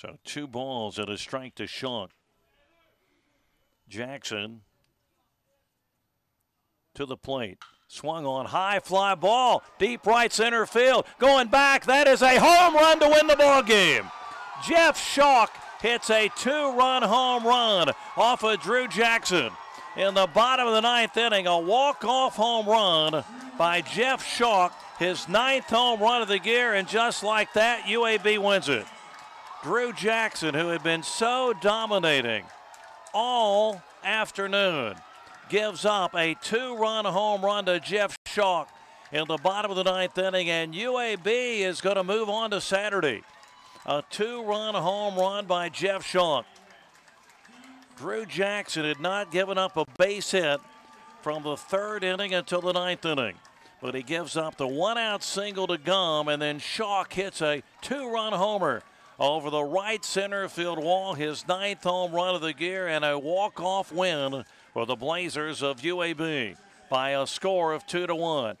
So two balls and a strike to Schalk. Jackson to the plate. Swung on high fly ball, deep right center field. Going back, that is a home run to win the ball game. Jeff Schalk hits a two-run home run off of Drew Jackson in the bottom of the ninth inning. A walk-off home run by Jeff Schalk, his ninth home run of the year, and just like that, UAB wins it. Drew Jackson, who had been so dominating all afternoon, gives up a two run home run to Jeff Schalk in the bottom of the ninth inning, and UAB is going to move on to Saturday. A two run home run by Jeff Schalk. Drew Jackson had not given up a base hit from the third inning until the ninth inning. But he gives up the one out single to Gum, and then Schalk hits a two run homer over the right center field wall, his ninth home run of the year, and a walk off win for the Blazers of UAB by a score of two to one.